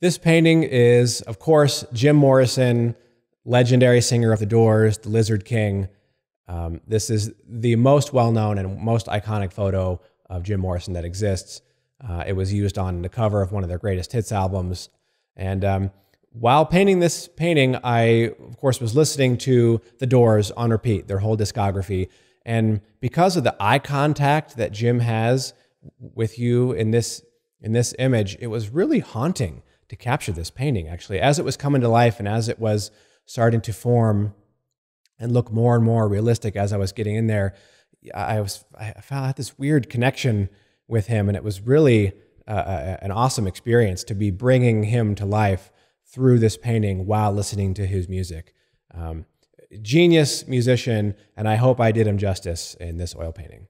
This painting is, of course, Jim Morrison, legendary singer of the Doors, the Lizard King. Um, this is the most well known and most iconic photo of Jim Morrison that exists. Uh, it was used on the cover of one of their greatest hits albums. And um, while painting this painting, I, of course, was listening to The Doors on repeat, their whole discography. And because of the eye contact that Jim has with you in this in this image, it was really haunting to capture this painting actually as it was coming to life and as it was starting to form and look more and more realistic as I was getting in there. I was I felt I had this weird connection with him, and it was really uh, uh, an awesome experience to be bringing him to life through this painting while listening to his music. Um, genius musician, and I hope I did him justice in this oil painting.